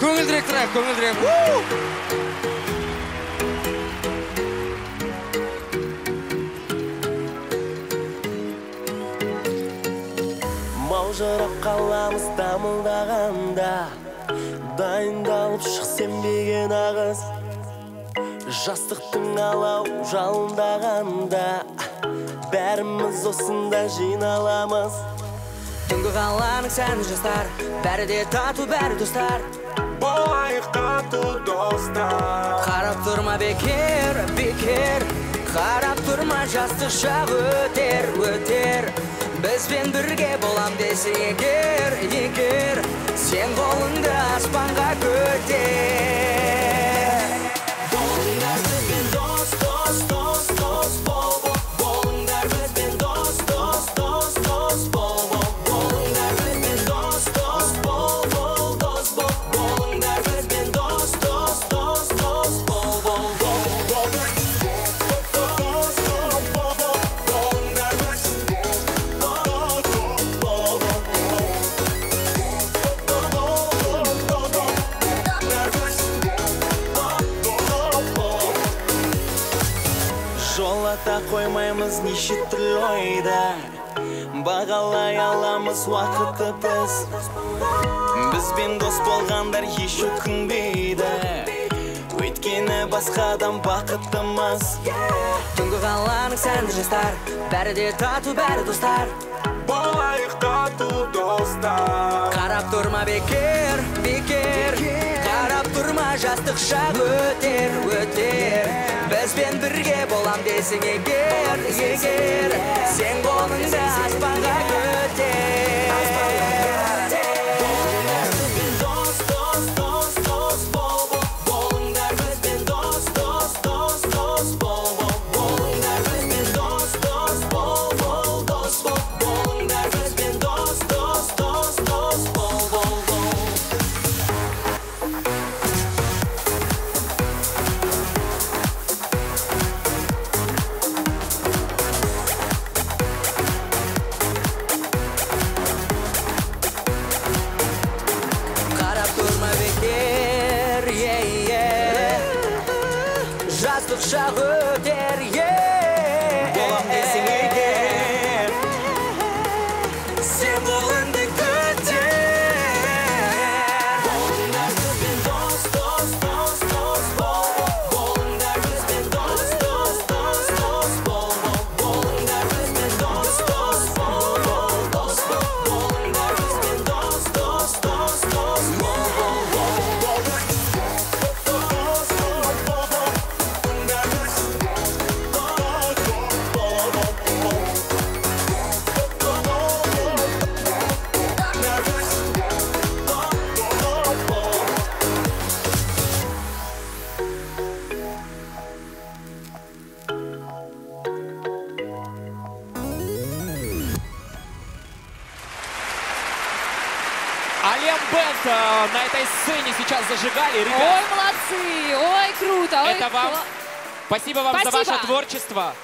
көңілдірек трек көңілдірек маужырап қаламыз дамылдағанда дайындалып шық сенбеген ағыс жастықтың алау жалындағанда бәріміз осында жиналамыз. Түнгі қаланың сәні жастар бәрі де тату бәрі достар болайық тату достар қарап тұрма бекер бекер қарап тұрма жастық шақ өтер өтер бізбен бірге болам десең егер егер сен қолыңды аспанға жолата қоймаймыз неше түрлі ойдар бағалай аламыз уақытты біз. Бізбен дос болғандар еш өкінбейді. Өйткені басқадан бақыттымыз түнгі қаланың сәнді жастар бәрі де тату бәрі достар. Болайық тату достар. Қарап тұрма бекер. Бекер. Қарап тұрма жастық шақ өтер өтер. Бізбен бірге болам десең егер егер сен қолыңды жастық шақ өтер е болам десең егер сен Алем Бенд э, на этой сцене сейчас зажигали. Ой, Ребят, молодцы! Ой, круто! Ой, это вам... Спасибо вам за Спасибо. ваше творчество.